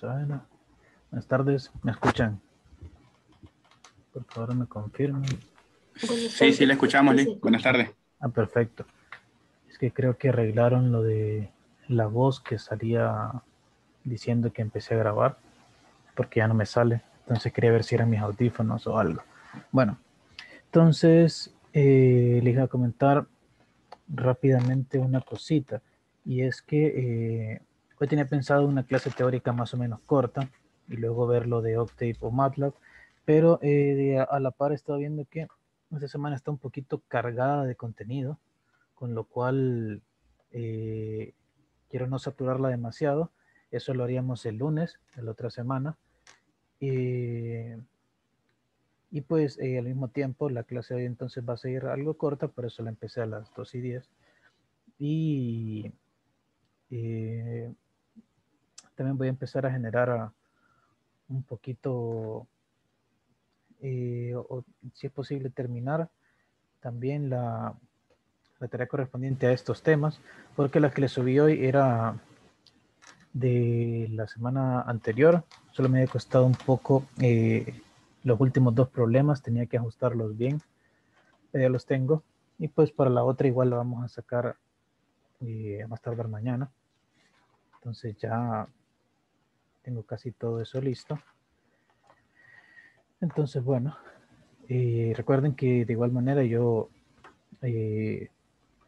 Buenas tardes, ¿me escuchan? Por favor, me confirmen. Sí, sí, le escuchamos, Lee. Buenas tardes. Ah, perfecto. Es que creo que arreglaron lo de la voz que salía diciendo que empecé a grabar, porque ya no me sale. Entonces quería ver si eran mis audífonos o algo. Bueno, entonces eh, les voy a comentar rápidamente una cosita. Y es que eh, hoy tenía pensado una clase teórica más o menos corta y luego ver lo de Octave o MATLAB, pero eh, a la par he estado viendo que esta semana está un poquito cargada de contenido, con lo cual eh, quiero no saturarla demasiado. Eso lo haríamos el lunes la otra semana. y pues al mismo tiempo la clase de hoy entonces va a seguir algo corta, por eso la empecé a las 2 y 10. Y eh, también voy a empezar a generar un poquito, eh, o, si es posible terminar, también la, la, tarea correspondiente a estos temas, porque la que le subí hoy era de la semana anterior, solo me había costado un poco eh, los últimos dos problemas, tenía que ajustarlos bien, ya los tengo, y pues para la otra igual la vamos a sacar a más tardar mañana. Entonces ya tengo casi todo eso listo. Entonces, bueno, eh, recuerden que de igual manera yo eh,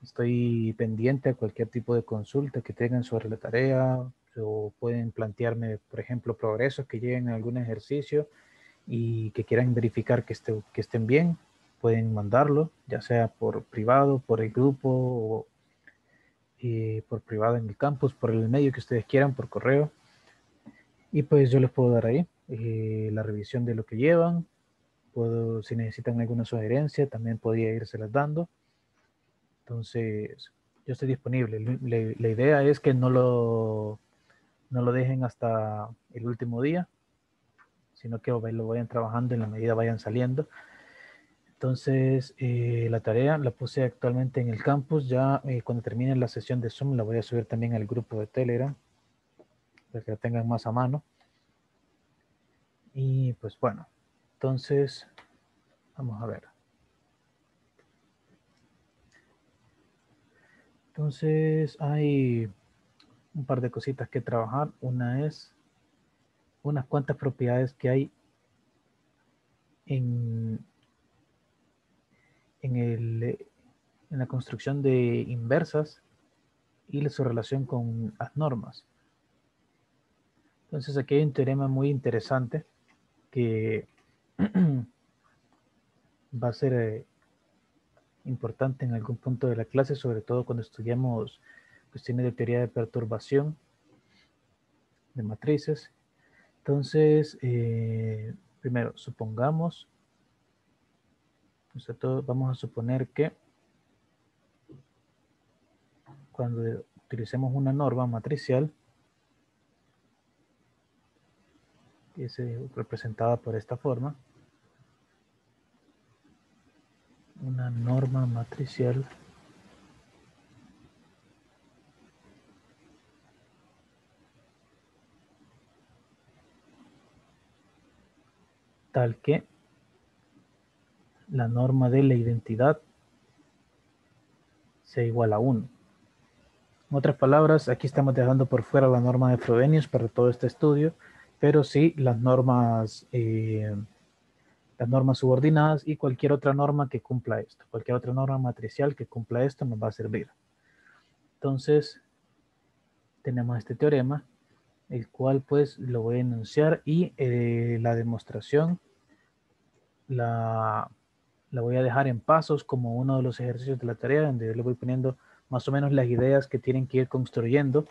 estoy pendiente a cualquier tipo de consulta que tengan sobre la tarea o pueden plantearme, por ejemplo, progresos que lleguen a algún ejercicio y que quieran verificar que, esté, que estén bien, pueden mandarlo, ya sea por privado, por el grupo o eh, por privado en el campus, por el medio que ustedes quieran, por correo. Y pues yo les puedo dar ahí eh, la revisión de lo que llevan. Puedo, si necesitan alguna sugerencia, también podría las dando. Entonces, yo estoy disponible. La, la, idea es que no lo, no lo dejen hasta el último día, sino que lo vayan trabajando en la medida vayan saliendo. Entonces, eh, la tarea la puse actualmente en el campus. Ya eh, cuando termine la sesión de Zoom la voy a subir también al grupo de Telegram para que la tengan más a mano. Y pues bueno, entonces vamos a ver. Entonces hay un par de cositas que trabajar. Una es unas cuantas propiedades que hay en en, el, en la construcción de inversas y su relación con las normas. Entonces aquí hay un teorema muy interesante que va a ser eh, importante en algún punto de la clase, sobre todo cuando estudiamos cuestiones de teoría de perturbación de matrices. Entonces, eh, primero, supongamos vamos a suponer que cuando utilicemos una norma matricial, que es representada por esta forma, una norma matricial. Tal que la norma de la identidad sea igual a 1. En otras palabras, aquí estamos dejando por fuera la norma de Frobenius para todo este estudio, pero sí las normas, eh, las normas subordinadas y cualquier otra norma que cumpla esto. Cualquier otra norma matricial que cumpla esto nos va a servir. Entonces, tenemos este teorema, el cual pues lo voy a enunciar y eh, la demostración la la voy a dejar en pasos como uno de los ejercicios de la tarea, donde le voy poniendo más o menos las ideas que tienen que ir construyendo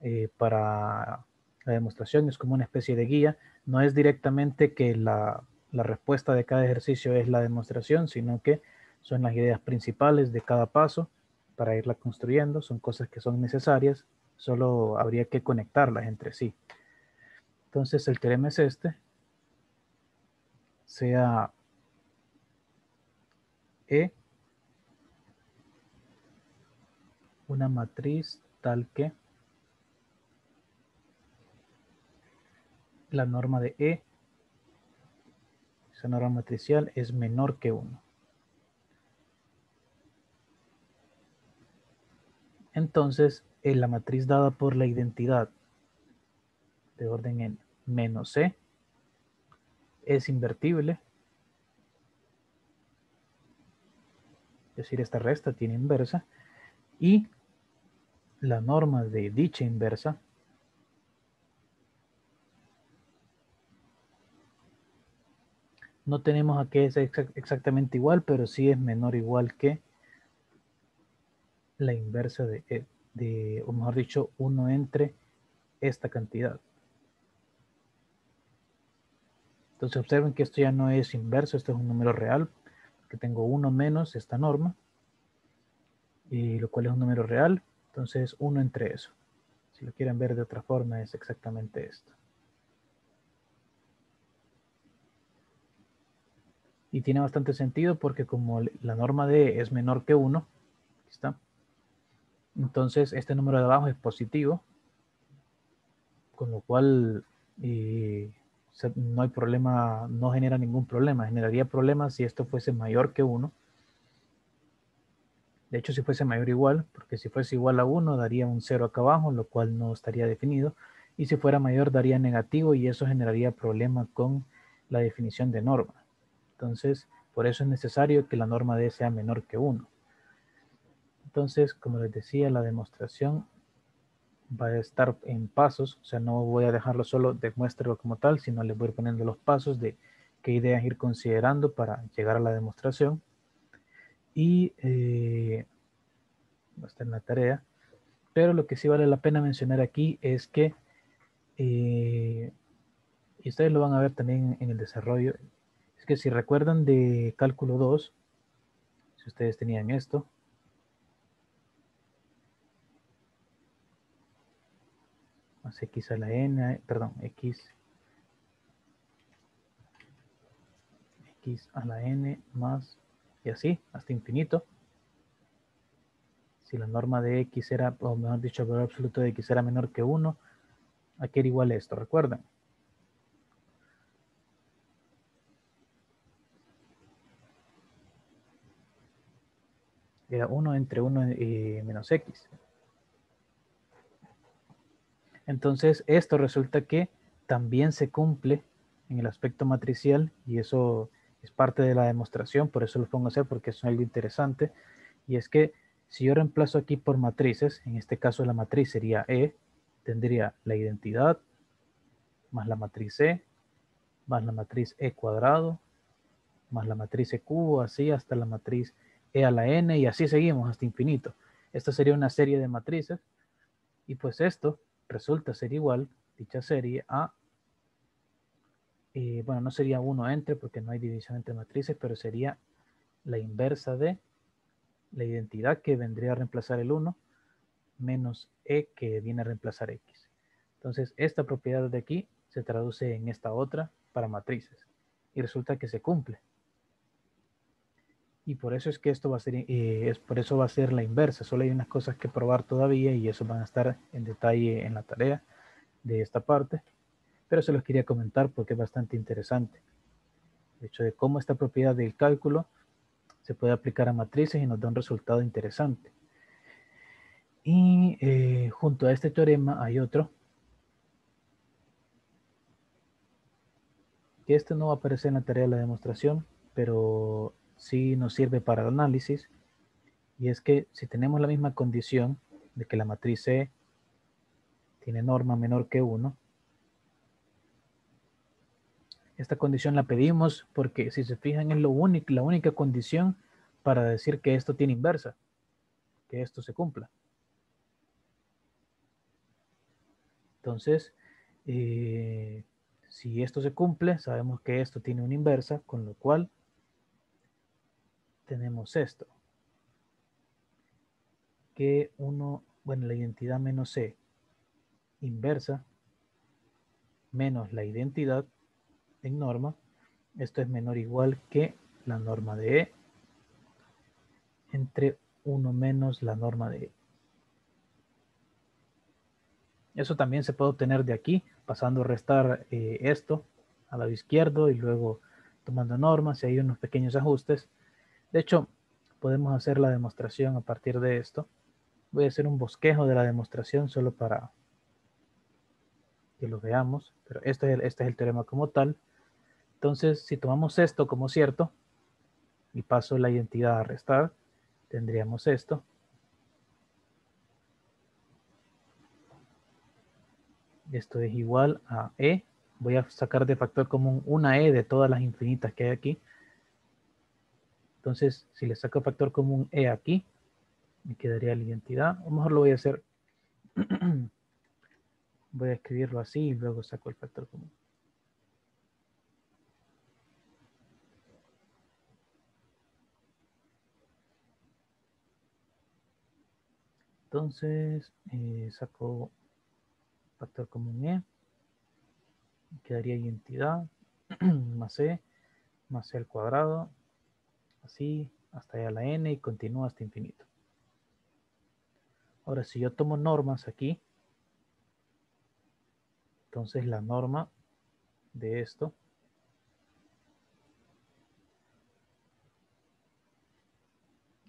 eh, para la demostración. Es como una especie de guía. No es directamente que la, la respuesta de cada ejercicio es la demostración, sino que son las ideas principales de cada paso para irla construyendo. Son cosas que son necesarias, solo habría que conectarlas entre sí. Entonces el teorema es este. Sea e una matriz tal que la norma de E, esa norma matricial es menor que 1. Entonces, en la matriz dada por la identidad de orden n menos C es invertible. Es decir, esta resta tiene inversa. Y la norma de dicha inversa no tenemos a qué es exactamente igual, pero sí es menor igual que la inversa de, e, de, o mejor dicho, 1 entre esta cantidad. Entonces observen que esto ya no es inverso, esto es un número real, que tengo 1 menos esta norma, y lo cual es un número real, entonces 1 entre eso. Si lo quieren ver de otra forma es exactamente esto. Y tiene bastante sentido porque como la norma de es menor que 1, está, entonces este número de abajo es positivo, con lo cual no hay problema, no genera ningún problema. Generaría problemas si esto fuese mayor que 1. De hecho, si fuese mayor igual, porque si fuese igual a 1 daría un 0 acá abajo, lo cual no estaría definido. Y si fuera mayor daría negativo y eso generaría problema con la definición de norma. Entonces, por eso es necesario que la norma D sea menor que 1. Entonces, como les decía, la demostración va a estar en pasos, o sea, no voy a dejarlo solo demuéstralo como tal, sino les voy poniendo los pasos de qué ideas ir considerando para llegar a la demostración. Y va a estar en la tarea. Pero lo que sí vale la pena mencionar aquí es que, eh, y ustedes lo van a ver también en el desarrollo, que si recuerdan de cálculo 2, si ustedes tenían esto, más x a la n, perdón, x, x a la n más, y así, hasta infinito. Si la norma de x era, o mejor dicho, el valor absoluto de x era menor que 1, aquí era igual a esto, recuerden. Era 1 entre 1 y menos x. Entonces, esto resulta que también se cumple en el aspecto matricial y eso es parte de la demostración, por eso lo pongo a hacer porque es algo interesante. Y es que si yo reemplazo aquí por matrices, en este caso la matriz sería E, tendría la identidad más la matriz E, más la matriz E cuadrado, más la matriz E cubo, así hasta la matriz E a la N y así seguimos hasta infinito. Esta sería una serie de matrices y pues esto resulta ser igual, dicha serie, a, eh, bueno, no sería 1 entre porque no hay división entre matrices, pero sería la inversa de la identidad que vendría a reemplazar el 1 menos e que viene a reemplazar x. Entonces, esta propiedad de aquí se traduce en esta otra para matrices y resulta que se cumple. Y por eso es que esto va a ser, eh, es por eso va a ser la inversa. Solo hay unas cosas que probar todavía y eso van a estar en detalle en la tarea de esta parte. Pero se los quería comentar porque es bastante interesante. El hecho de cómo esta propiedad del cálculo se puede aplicar a matrices y nos da un resultado interesante. Y eh, junto a este teorema hay otro. Que este no va a aparecer en la tarea de la demostración, pero sí nos sirve para el análisis, y es que si tenemos la misma condición de que la matriz C tiene norma menor que 1, esta condición la pedimos porque si se fijan es lo único, la única condición para decir que esto tiene inversa, que esto se cumpla. Entonces, eh, si esto se cumple, sabemos que esto tiene una inversa, con lo cual tenemos esto. Que uno, bueno, la identidad menos C inversa menos la identidad en norma. Esto es menor o igual que la norma de E entre 1 menos la norma de E. Eso también se puede obtener de aquí, pasando a restar eh, esto al lado izquierdo y luego tomando normas y hay unos pequeños ajustes. De hecho, podemos hacer la demostración a partir de esto. Voy a hacer un bosquejo de la demostración solo para que lo veamos, pero este es el, este es el teorema como tal. Entonces, si tomamos esto como cierto y paso la identidad a restar, tendríamos esto. Esto es igual a E. Voy a sacar de factor común una E de todas las infinitas que hay aquí. Entonces, si le saco factor común E aquí, me quedaría la identidad. O mejor lo voy a hacer. voy a escribirlo así y luego saco el factor común. Entonces, eh, saco factor común E. Quedaría identidad más E más E al cuadrado. Así hasta allá la N y continúa hasta infinito. Ahora, si yo tomo normas aquí, entonces la norma de esto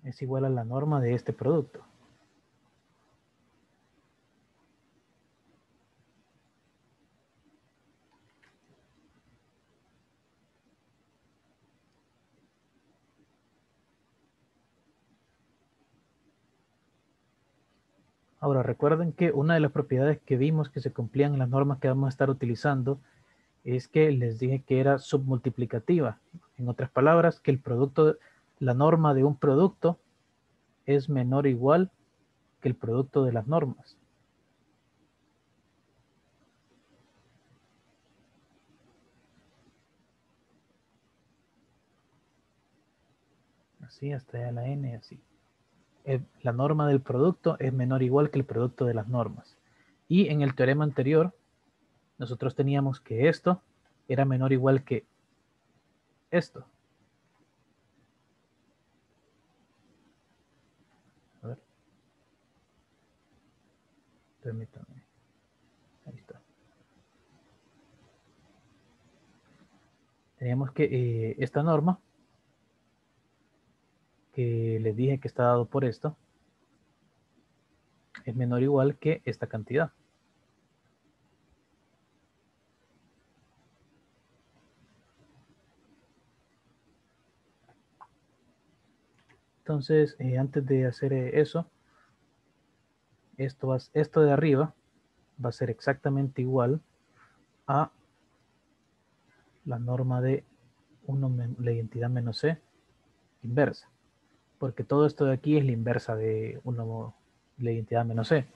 es igual a la norma de este producto. Ahora recuerden que una de las propiedades que vimos que se cumplían en las normas que vamos a estar utilizando es que les dije que era submultiplicativa. En otras palabras, que el producto, la norma de un producto es menor o igual que el producto de las normas. Así hasta la n, así. Eh, la norma del producto es menor o igual que el producto de las normas. Y en el teorema anterior, nosotros teníamos que esto era menor o igual que esto. A ver. Permítanme. Ahí está. Teníamos que eh, esta norma que les dije que está dado por esto es menor o igual que esta cantidad. Entonces, eh, antes de hacer eh, eso, esto, va, esto de arriba va a ser exactamente igual a la norma de 1, la identidad menos c inversa porque todo esto de aquí es la inversa de uno, la identidad menos c.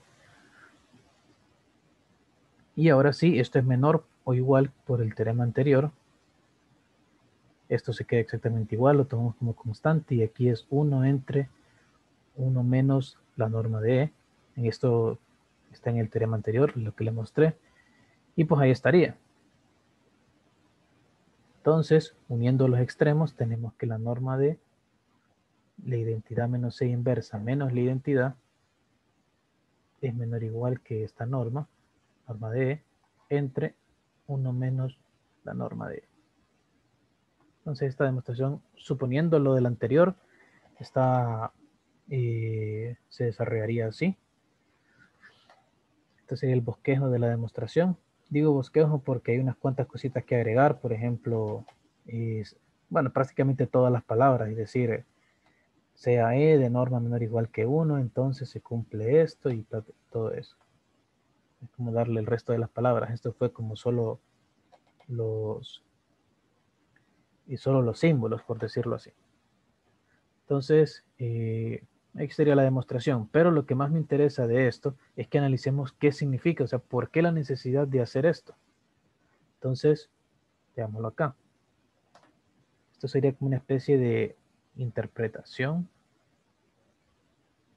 Y ahora sí, esto es menor o igual por el teorema anterior. Esto se queda exactamente igual, lo tomamos como constante y aquí es 1 entre 1 menos la norma de E. En esto está en el teorema anterior, lo que le mostré. Y pues ahí estaría. Entonces, uniendo los extremos, tenemos que la norma de la identidad menos C inversa menos la identidad es menor o igual que esta norma, norma de E, entre 1 menos la norma de E. Entonces esta demostración, suponiendo lo del anterior, está, eh, se desarrollaría así. Este sería el bosquejo de la demostración. Digo bosquejo porque hay unas cuantas cositas que agregar, por ejemplo, bueno, prácticamente todas las palabras, es decir, sea E de norma menor o igual que 1, entonces se cumple esto y todo eso. Es como darle el resto de las palabras. Esto fue como solo los y solo los símbolos, por decirlo así. Entonces, eh, sería la demostración. Pero lo que más me interesa de esto es que analicemos qué significa, o sea, por qué la necesidad de hacer esto. Entonces, veámoslo acá. Esto sería como una especie de interpretación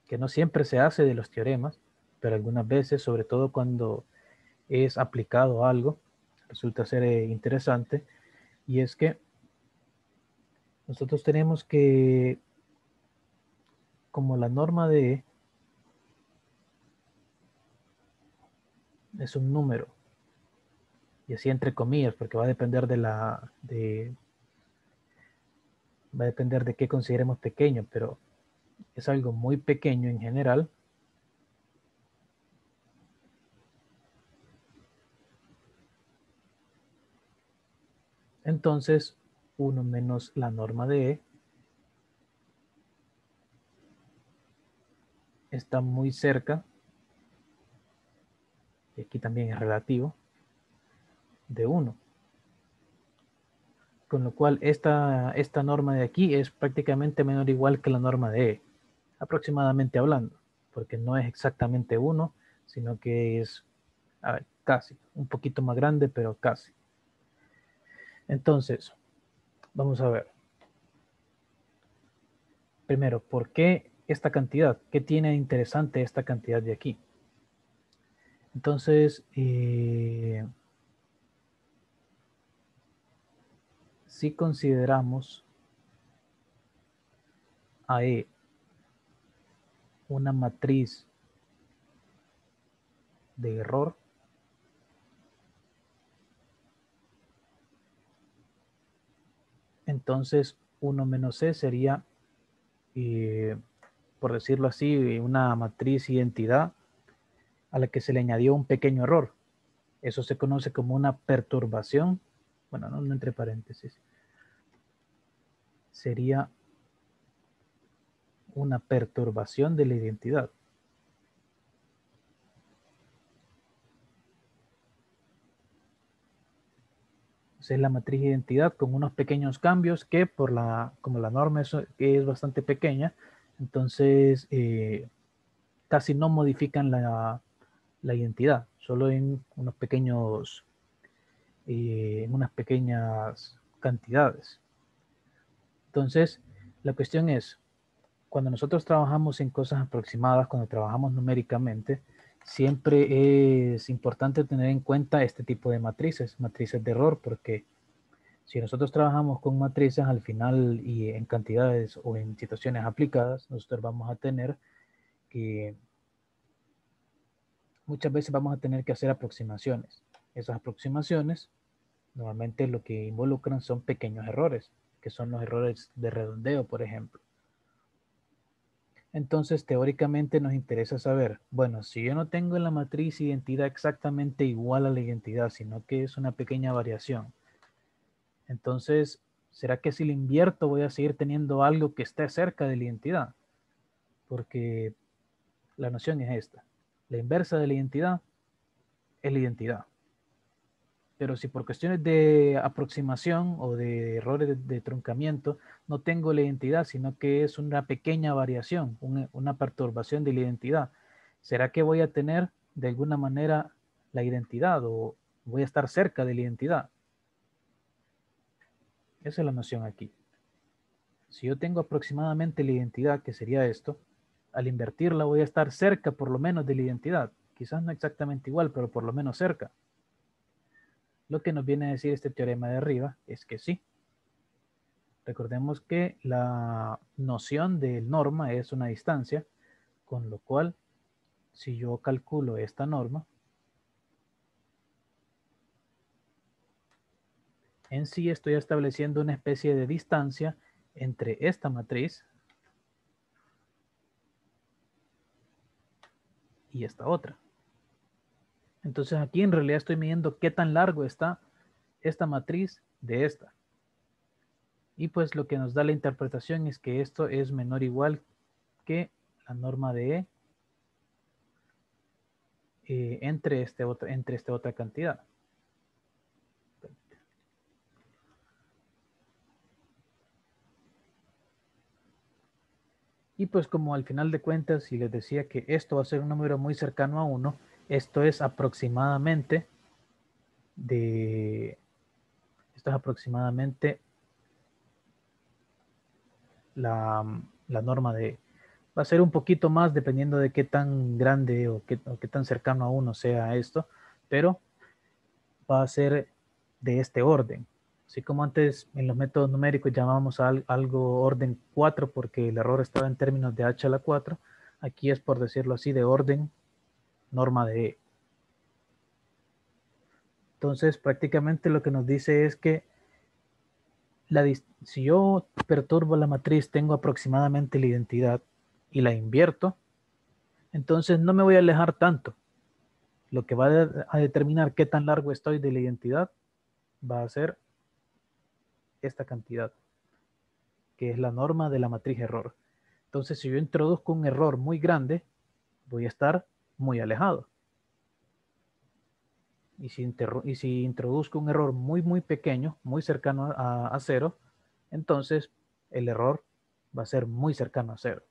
que no siempre se hace de los teoremas, pero algunas veces, sobre todo cuando es aplicado algo, resulta ser eh, interesante, y es que nosotros tenemos que, como la norma de es un número, y así entre comillas, porque va a depender de la, de, va a depender de qué consideremos pequeño, pero es algo muy pequeño en general. Entonces, 1 menos la norma de E está muy cerca, y aquí también es relativo, de 1. Con lo cual esta, esta norma de aquí es prácticamente menor igual que la norma de E, aproximadamente hablando, porque no es exactamente 1, sino que es casi, un poquito más grande, pero casi. Entonces, vamos a ver. Primero, ¿por qué esta cantidad? ¿Qué tiene interesante esta cantidad de aquí? Entonces, eh, si consideramos a E una matriz de error, entonces 1 menos E sería, eh, por decirlo así, una matriz identidad a la que se le añadió un pequeño error. Eso se conoce como una perturbación bueno, no, entre paréntesis, sería una perturbación de la identidad. es la matriz de identidad con unos pequeños cambios que por la, como la norma es, es bastante pequeña, entonces eh, casi no modifican la, la, identidad, solo en unos pequeños eh, en unas pequeñas cantidades. Entonces, la cuestión es, cuando nosotros trabajamos en cosas aproximadas, cuando trabajamos numéricamente, siempre es importante tener en cuenta este tipo de matrices, matrices de error, porque si nosotros trabajamos con matrices al final y en cantidades o en situaciones aplicadas, nosotros vamos a tener que muchas veces vamos a tener que hacer aproximaciones. Esas aproximaciones normalmente lo que involucran son pequeños errores, que son los errores de redondeo, por ejemplo. Entonces, teóricamente nos interesa saber, bueno, si yo no tengo en la matriz identidad exactamente igual a la identidad, sino que es una pequeña variación, entonces, ¿será que si le invierto voy a seguir teniendo algo que esté cerca de la identidad? Porque la noción es esta. La inversa de la identidad es la identidad. Pero si por cuestiones de aproximación o de errores de, truncamiento no tengo la identidad, sino que es una pequeña variación, una perturbación de la identidad, ¿será que voy a tener de alguna manera la identidad o voy a estar cerca de la identidad? Esa es la noción aquí. Si yo tengo aproximadamente la identidad, que sería esto, al invertirla voy a estar cerca por lo menos de la identidad. Quizás no exactamente igual, pero por lo menos cerca. Lo que nos viene a decir este teorema de arriba es que sí. Recordemos que la noción de norma es una distancia, con lo cual si yo calculo esta norma, en sí estoy estableciendo una especie de distancia entre esta matriz y esta otra. Entonces aquí en realidad estoy midiendo qué tan largo está esta matriz de esta. Y pues lo que nos da la interpretación es que esto es menor o igual que la norma de E entre, este entre esta otra cantidad. Y pues como al final de cuentas, si les decía que esto va a ser un número muy cercano a 1, esto es aproximadamente de, esto es aproximadamente la, norma de, va a ser un poquito más dependiendo de qué tan grande o qué, qué tan cercano a uno sea esto, pero va a ser de este orden. Así como antes en los métodos numéricos llamábamos algo orden 4 porque el error estaba en términos de h a la 4, aquí es por decirlo así de orden norma de E. Entonces, prácticamente lo que nos dice es que la, si yo perturbo la matriz, tengo aproximadamente la identidad y la invierto, entonces no me voy a alejar tanto. Lo que va a determinar qué tan largo estoy de la identidad va a ser esta cantidad, que es la norma de la matriz error. Entonces, si yo introduzco un error muy grande, voy a estar muy alejado. Y si, y si introduzco un error muy, muy pequeño, muy cercano a, cero, entonces el error va a ser muy cercano a cero.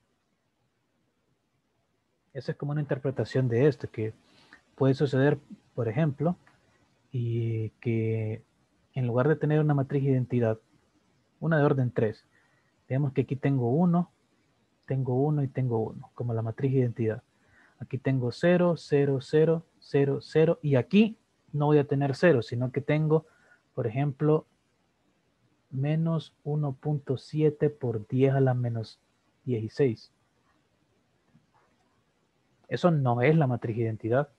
Esa es como una interpretación de esto, que puede suceder, por ejemplo, y que en lugar de tener una matriz identidad, una de orden 3, digamos que aquí tengo 1, tengo 1 y tengo 1, como la matriz identidad. Aquí tengo 0, 0, 0, 0, 0, y aquí no voy a tener 0, sino que tengo, por ejemplo, menos 1.7 por 10 a la menos 16. Eso no es la matriz identidad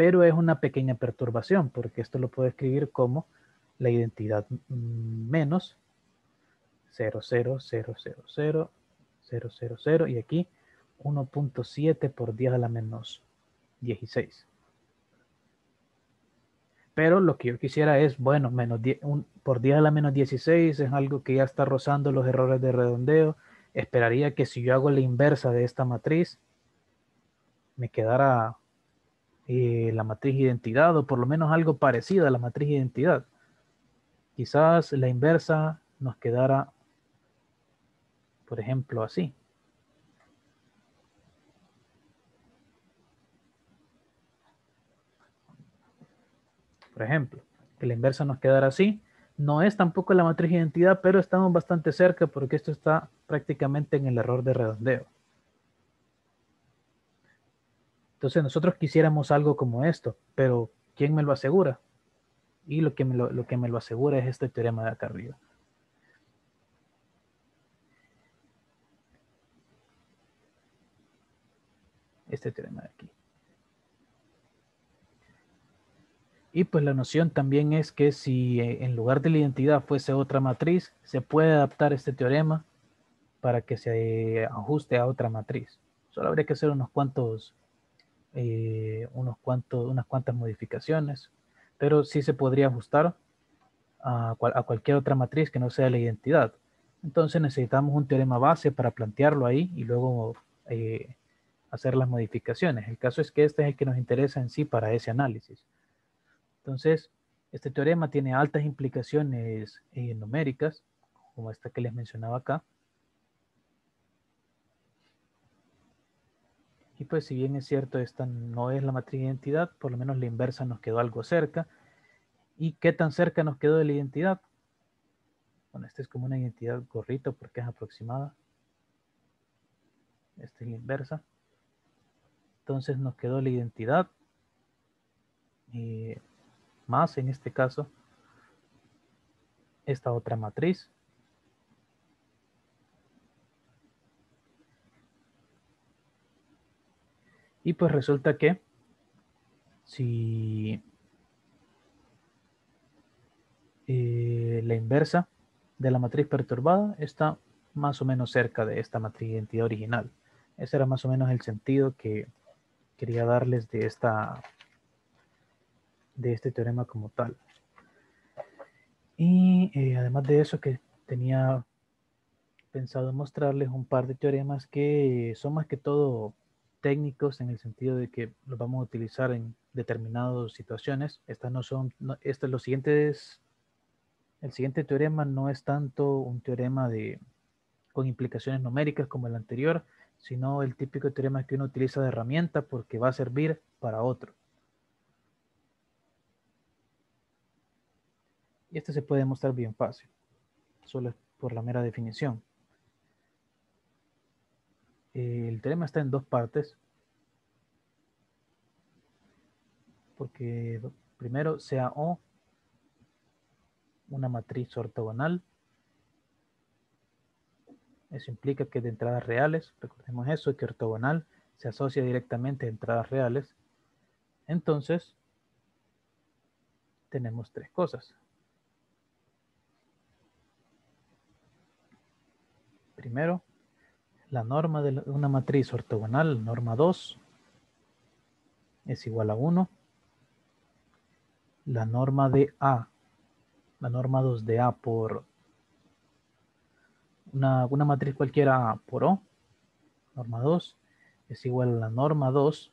pero es una pequeña perturbación porque esto lo puedo escribir como la identidad menos 0, 0, 0, 0, 0, 0, 0, 0 y aquí 1.7 por 10 a la menos 16. Pero lo que yo quisiera es, bueno, menos 10, un, por 10 a la menos 16 es algo que ya está rozando los errores de redondeo. Esperaría que si yo hago la inversa de esta matriz, me quedara eh, la matriz identidad o por lo menos algo parecido a la matriz identidad. Quizás la inversa nos quedara, por ejemplo, así. Por ejemplo, que la inversa nos quedara así. No es tampoco la matriz identidad, pero estamos bastante cerca porque esto está prácticamente en el error de redondeo. Entonces nosotros quisiéramos algo como esto, pero ¿quién me lo asegura? Y lo que me lo, que me lo asegura es este teorema de acá arriba. Este teorema de aquí. Y pues la noción también es que si eh, en lugar de la identidad fuese otra matriz, se puede adaptar este teorema para que se ajuste a otra matriz. Solo habría que hacer unos cuantos eh, unos cuantos, unas cuantas modificaciones, pero sí se podría ajustar a, cualquier otra matriz que no sea la identidad. Entonces necesitamos un teorema base para plantearlo ahí y luego eh, hacer las modificaciones. El caso es que este es el que nos interesa en sí para ese análisis. Entonces, este teorema tiene altas implicaciones eh, numéricas, como esta que les mencionaba acá, Y pues si bien es cierto, esta no es la matriz de identidad, por lo menos la inversa nos quedó algo cerca. ¿Y qué tan cerca nos quedó de la identidad? Bueno, esta es como una identidad gorrito porque es aproximada. Esta es la inversa. Entonces nos quedó la identidad. Y más en este caso, esta otra matriz. Y pues resulta que si eh, la inversa de la matriz perturbada está más o menos cerca de esta matriz de identidad original. Ese era más o menos el sentido que quería darles de esta de este teorema como tal. Y eh, además de eso que tenía pensado mostrarles un par de teoremas que son más que todo técnicos en el sentido de que los vamos a utilizar en determinadas situaciones. Estas no son, no, lo siguiente es, el siguiente teorema no es tanto un teorema de, con implicaciones numéricas como el anterior, sino el típico teorema que uno utiliza de herramienta porque va a servir para otro. Y este se puede mostrar bien fácil, solo por la mera definición el teorema está en dos partes. Porque primero sea O una matriz ortogonal. Eso implica que de entradas reales, recordemos eso, que ortogonal se asocia directamente a entradas reales. Entonces, tenemos tres cosas. Primero, la norma de una matriz ortogonal, norma 2, es igual a 1. La norma de A, la norma 2 de A por una, una matriz cualquiera A por O, norma 2, es igual a la norma 2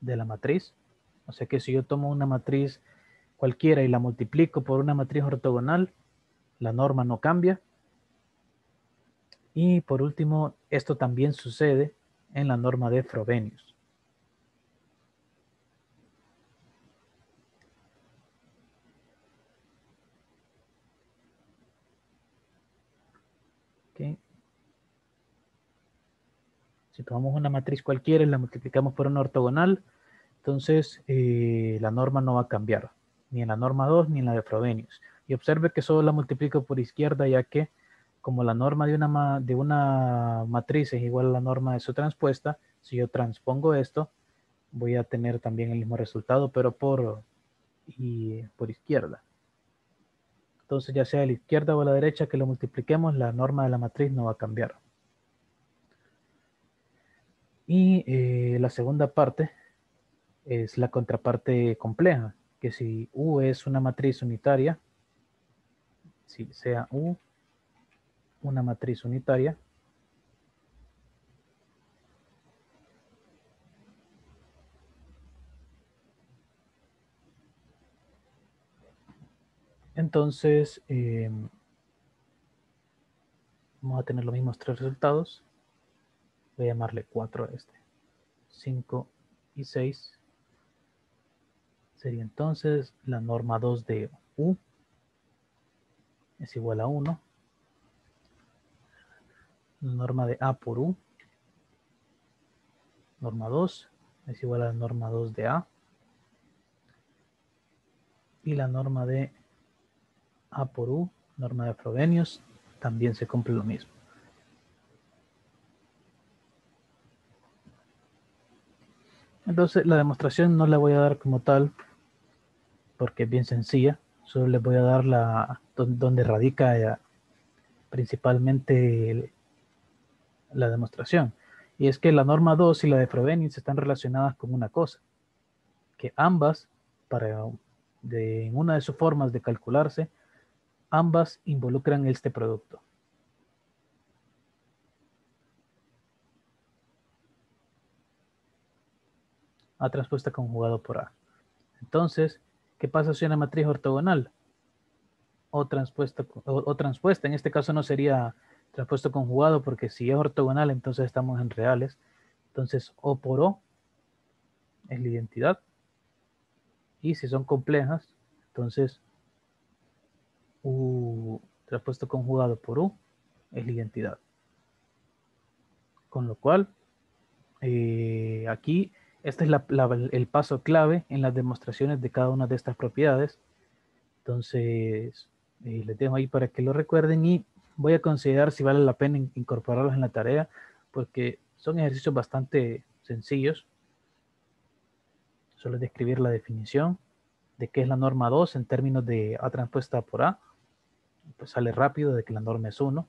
de la matriz. O sea que si yo tomo una matriz cualquiera y la multiplico por una matriz ortogonal, la norma no cambia. Y por último, esto también sucede en la norma de Frobenius. Si tomamos una matriz cualquiera y la multiplicamos por una ortogonal, entonces eh, la norma no va a cambiar, ni en la norma 2 ni en la de Frobenius. Y observe que solo la multiplico por izquierda, ya que como la norma de una, de una matriz es igual a la norma de su transpuesta, si yo transpongo esto, voy a tener también el mismo resultado, pero por, y, por izquierda. Entonces, ya sea a la izquierda o a la derecha que lo multipliquemos, la norma de la matriz no va a cambiar. Y eh, la segunda parte es la contraparte compleja, que si U es una matriz unitaria, si sea U una matriz unitaria, entonces em, vamos a tener los mismos tres resultados. Voy a llamarle 4 a este. 5 y 6 sería entonces la norma 2 de U es igual a 1. La norma de A por U. Norma 2 es igual a la norma 2 de A. Y la norma de A por U, norma de Frobenius, también se cumple lo mismo. Entonces la demostración no la voy a dar como tal porque es bien sencilla. Solo les voy a dar la donde radica eh, principalmente la demostración. Y es que la norma 2 y la de Frobenius están relacionadas con una cosa, que ambas, para de, en una de sus formas de calcularse, ambas involucran este producto. A transpuesta conjugado por A. Entonces, ¿qué pasa si una matriz ortogonal? O transpuesta, o, transpuesta, en este caso no sería transpuesto conjugado porque si es ortogonal entonces estamos en reales. Entonces O por O es la identidad. Y si son complejas, entonces U transpuesto conjugado por U es la identidad. Con lo cual, eh, aquí este es el paso clave en las demostraciones de cada una de estas propiedades. Entonces, eh, les dejo ahí para que lo recuerden y voy a considerar si vale la pena incorporarlos en la tarea porque son ejercicios bastante sencillos. Solo es describir la definición de qué es la norma 2 en términos de A transpuesta por A. Pues sale rápido de que la norma es 1.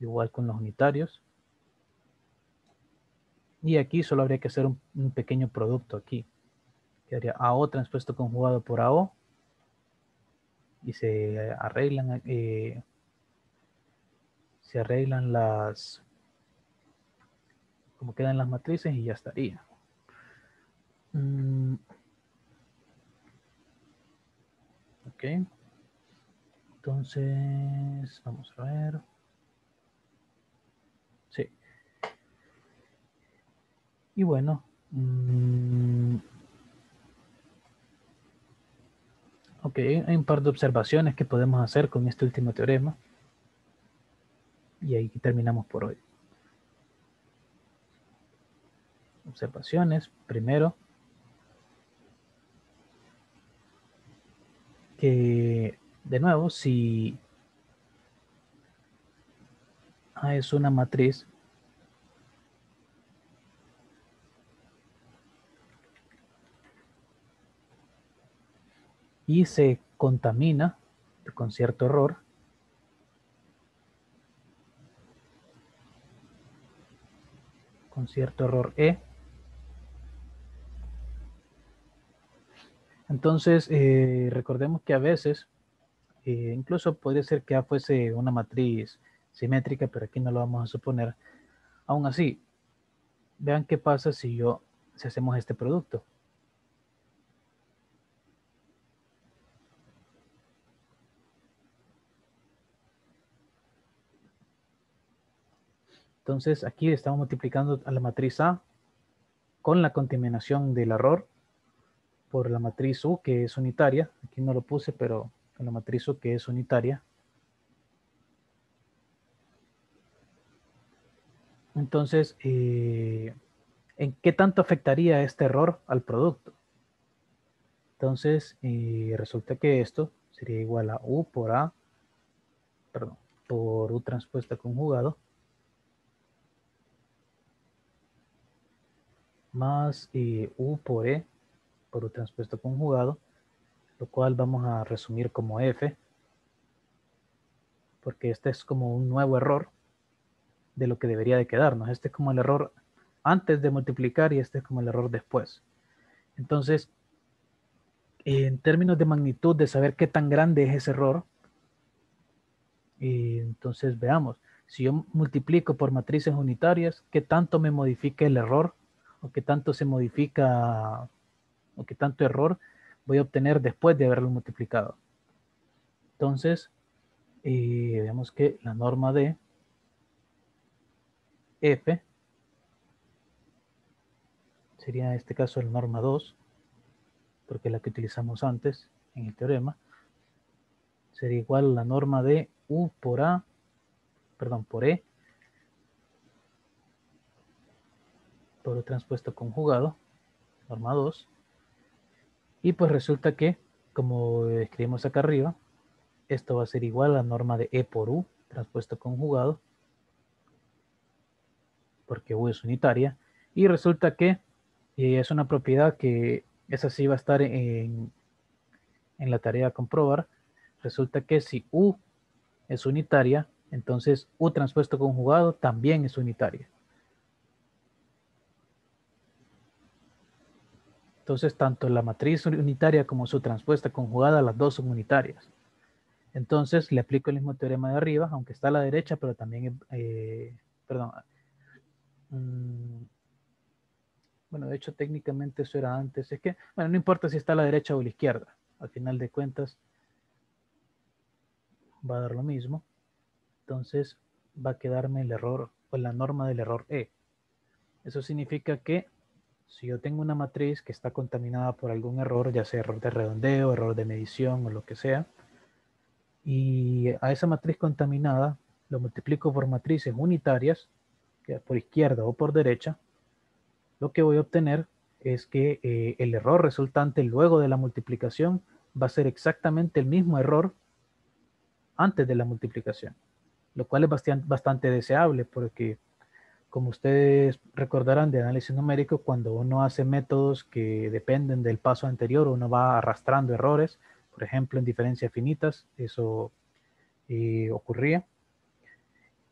Igual con los unitarios. Y aquí solo habría que hacer un, pequeño producto aquí. Que haría AO transpuesto conjugado por AO. Y se arreglan, eh, se arreglan las, como quedan las matrices y ya estaría. Mm. Ok. Entonces, vamos a ver. Y bueno, mm, ok, hay un par de observaciones que podemos hacer con este último teorema. Y ahí terminamos por hoy. Observaciones. Primero, que de nuevo, si A es una matriz y se contamina con cierto error, con cierto error E. Entonces, eh, recordemos que a veces, eh, incluso podría ser que A fuese una matriz simétrica, pero aquí no lo vamos a suponer. Aún así, vean qué pasa si yo, si hacemos este producto. Entonces aquí estamos multiplicando a la matriz A con la contaminación del error por la matriz U que es unitaria. Aquí no lo puse, pero con la matriz U que es unitaria. Entonces, eh, ¿en qué tanto afectaría este error al producto? Entonces, eh, resulta que esto sería igual a U por A, perdón, por U transpuesta conjugado más eh, U por E por U transpuesto conjugado, lo cual vamos a resumir como F, porque este es como un nuevo error de lo que debería de quedarnos. Este es como el error antes de multiplicar y este es como el error después. Entonces, en términos de magnitud, de saber qué tan grande es ese error, y entonces veamos, si yo multiplico por matrices unitarias, ¿qué tanto me modifica el error o qué tanto se modifica o qué tanto error voy a obtener después de haberlo multiplicado. Entonces, eh, vemos que la norma de f sería en este caso la norma 2, porque es la que utilizamos antes en el teorema, sería igual a la norma de u por a, perdón, por e por transpuesto conjugado, norma 2. Y pues resulta que, como escribimos acá arriba, esto va a ser igual a la norma de E por U, transpuesto conjugado, porque U es unitaria. Y resulta que eh, es una propiedad que esa sí va a estar en, en la tarea a comprobar. Resulta que si U es unitaria, entonces U transpuesto conjugado también es unitaria. Entonces, tanto la matriz unitaria como su transpuesta conjugada, las dos son unitarias. Entonces, le aplico el mismo teorema de arriba, aunque está a la derecha, pero también, eh, perdón. Mm, bueno, de hecho, técnicamente eso era antes. Es que, bueno, no importa si está a la derecha o a la izquierda. Al final de cuentas, va a dar lo mismo. Entonces, va a quedarme el error o la norma del error E. Eso significa que si yo tengo una matriz que está contaminada por algún error, ya sea error de redondeo, error de medición o lo que sea, y a esa matriz contaminada lo multiplico por matrices unitarias, por izquierda o por derecha, lo que voy a obtener es que eh, el error resultante luego de la multiplicación va a ser exactamente el mismo error antes de la multiplicación, lo cual es bastante, bastante deseable porque como ustedes recordarán de análisis numérico, cuando uno hace métodos que dependen del paso anterior, uno va arrastrando errores. Por ejemplo, en diferencias finitas, eso eh, ocurría.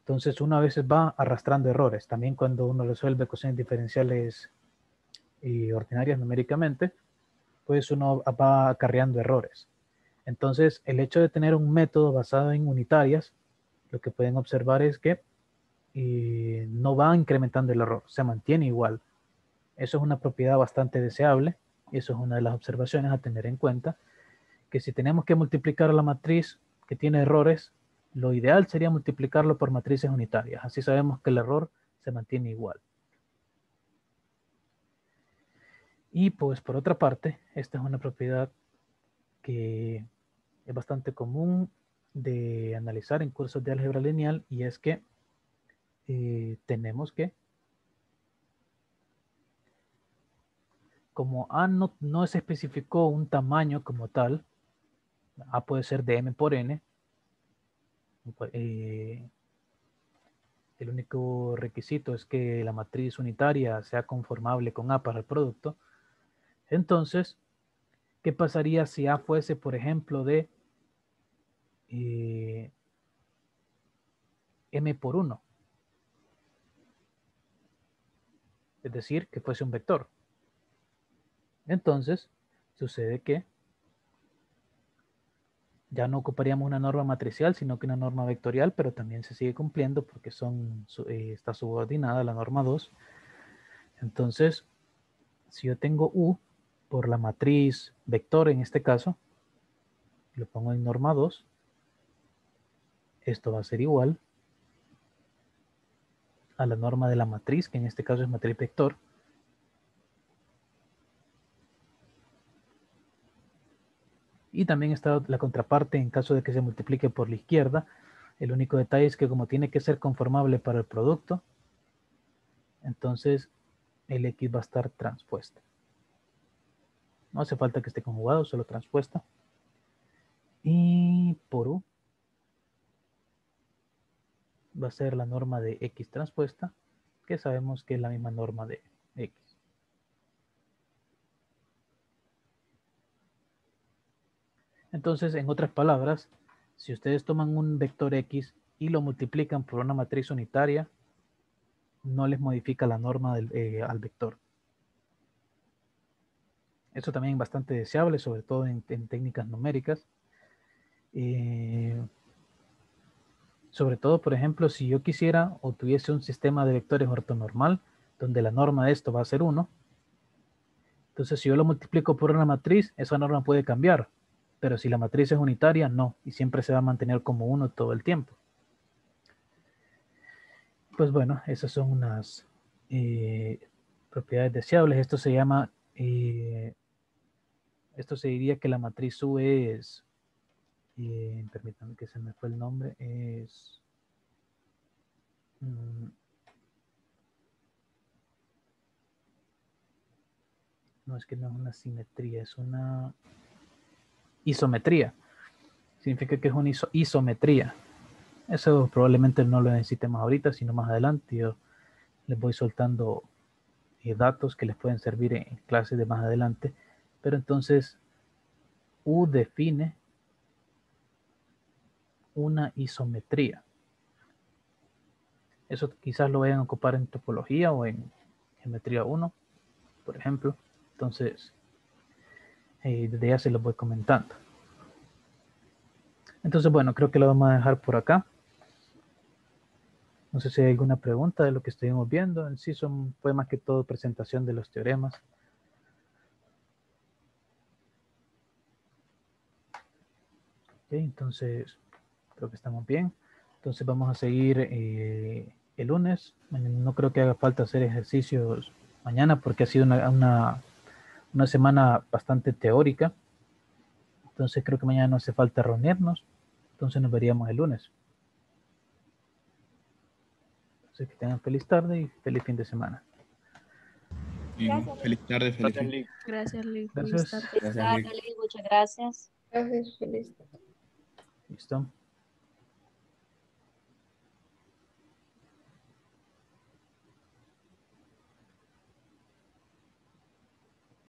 Entonces, uno a veces va arrastrando errores. También cuando uno resuelve ecuaciones diferenciales y ordinarias numéricamente, pues uno va acarreando errores. Entonces, el hecho de tener un método basado en unitarias, lo que pueden observar es que y no va incrementando el error, se mantiene igual. Eso es una propiedad bastante deseable y eso es una de las observaciones a tener en cuenta, que si tenemos que multiplicar la matriz que tiene errores, lo ideal sería multiplicarlo por matrices unitarias. Así sabemos que el error se mantiene igual. Y pues por otra parte, esta es una propiedad que es bastante común de analizar en cursos de álgebra lineal y es que eh, tenemos que, como A no, no se especificó un tamaño como tal, A puede ser de M por N, eh, el único requisito es que la matriz unitaria sea conformable con A para el producto. Entonces, ¿Qué pasaría si A fuese, por ejemplo, de eh, M por 1? Es decir, que fuese un vector. Entonces, sucede que ya no ocuparíamos una norma matricial, sino que una norma vectorial, pero también se sigue cumpliendo porque son, eh, está subordinada la norma 2. Entonces, si yo tengo U por la matriz vector en este caso, lo pongo en norma 2, esto va a ser igual a la norma de la matriz, que en este caso es matriz vector, Y también está la contraparte en caso de que se multiplique por la izquierda. El único detalle es que como tiene que ser conformable para el producto, entonces el X va a estar transpuesta. No hace falta que esté conjugado, solo transpuesta. Y por U va a ser la norma de X transpuesta, que sabemos que es la misma norma de X. Entonces, en otras palabras, si ustedes toman un vector X y lo multiplican por una matriz unitaria, no les modifica la norma del, eh, al vector. Eso también es bastante deseable, sobre todo en, técnicas numéricas. Eh, sobre todo, por ejemplo, si yo quisiera o tuviese un sistema de vectores ortonormal, donde la norma de esto va a ser 1, entonces si yo lo multiplico por una matriz, esa norma puede cambiar pero si la matriz es unitaria, no, y siempre se va a mantener como uno todo el tiempo. Pues bueno, esas son unas eh, propiedades deseables. Esto se llama, eh, esto se diría que la matriz U es, eh, permítanme que se me fue el nombre, es... Mm, no es que no es una simetría, es una isometría. Significa que es una isometría. Eso probablemente no lo necesitemos ahorita, sino más adelante. Yo les voy soltando eh, datos que les pueden servir en clases de más adelante. Pero entonces, U define una isometría. Eso quizás lo vayan a ocupar en topología o en geometría 1, por ejemplo. Entonces, y desde ya se los voy comentando. Entonces, bueno, creo que lo vamos a dejar por acá. No sé si hay alguna pregunta de lo que estuvimos viendo. En sí son, fue más que todo presentación de los teoremas. entonces, creo que estamos bien. Entonces vamos a seguir eh, el lunes. No creo que haga falta hacer ejercicios mañana porque ha sido una una semana bastante teórica. Entonces creo que mañana no hace falta reunirnos. Entonces nos veríamos el lunes. Entonces que tengan feliz tarde y feliz fin de semana. feliz tarde, feliz fin. Gracias, Lee. Gracias. Feliz tarde, Muchas gracias. Gracias, feliz Listo.